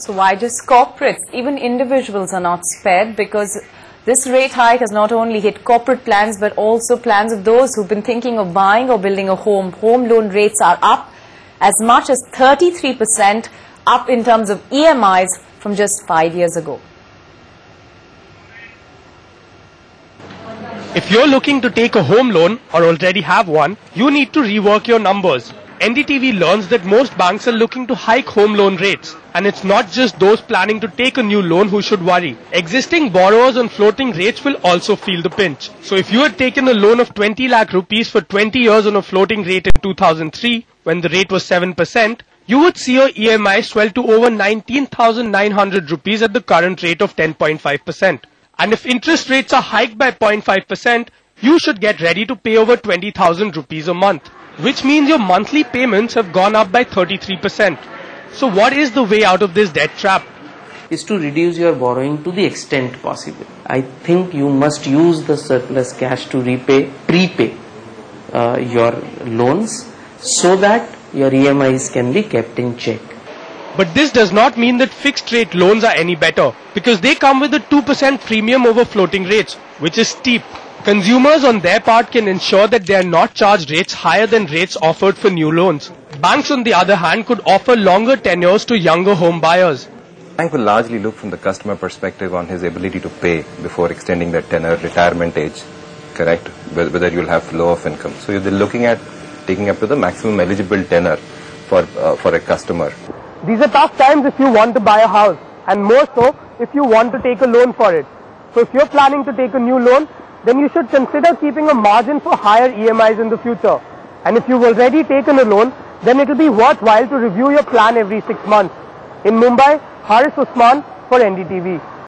So why just corporates? Even individuals are not spared because this rate hike has not only hit corporate plans but also plans of those who've been thinking of buying or building a home. Home loan rates are up as much as 33% up in terms of EMIs from just five years ago. If you're looking to take a home loan or already have one, you need to rework your numbers. NDTV learns that most banks are looking to hike home loan rates. And it's not just those planning to take a new loan who should worry. Existing borrowers on floating rates will also feel the pinch. So if you had taken a loan of 20 lakh rupees for 20 years on a floating rate in 2003, when the rate was 7%, you would see your EMI swell to over 19,900 rupees at the current rate of 10.5%. And if interest rates are hiked by 0.5%, you should get ready to pay over 20,000 rupees a month, which means your monthly payments have gone up by 33%. So what is the way out of this debt trap? is to reduce your borrowing to the extent possible. I think you must use the surplus cash to repay, prepay uh, your loans so that your EMIs can be kept in check. But this does not mean that fixed rate loans are any better because they come with a 2% premium over floating rates, which is steep. Consumers on their part can ensure that they are not charged rates higher than rates offered for new loans. Banks on the other hand could offer longer tenures to younger home buyers. Bank will largely look from the customer perspective on his ability to pay before extending that tenor retirement age, correct? Whether you'll have flow of income. So they're looking at taking up to the maximum eligible tenor for, uh, for a customer. These are tough times if you want to buy a house and more so if you want to take a loan for it. So if you're planning to take a new loan, then you should consider keeping a margin for higher EMIs in the future. And if you've already taken a loan, then it will be worthwhile to review your plan every six months. In Mumbai, Haris Usman for NDTV.